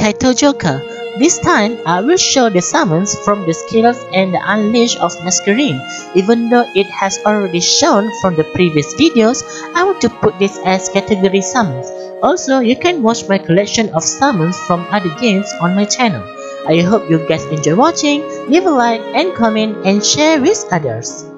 Kaito Joka. This time, I will show the summons from the skills and the Unleash of Masquerada. Even though it has already shown from the previous videos, I want to put this as category summons. Also, you can watch my collection of summons from other games on my channel. I hope you guys enjoy watching, leave a like and comment and share with others.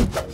You.